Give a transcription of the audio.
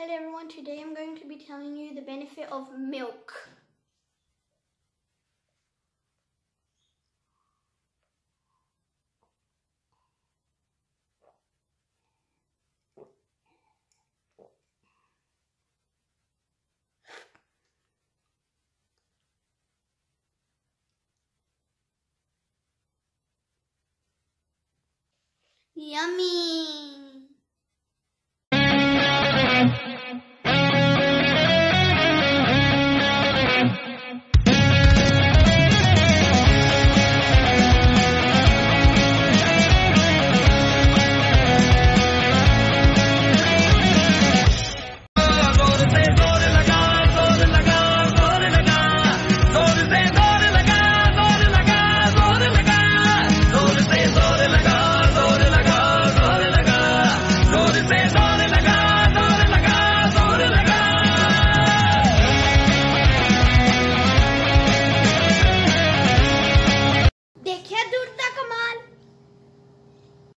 Hello everyone, today I'm going to be telling you the benefit of milk. Yummy! is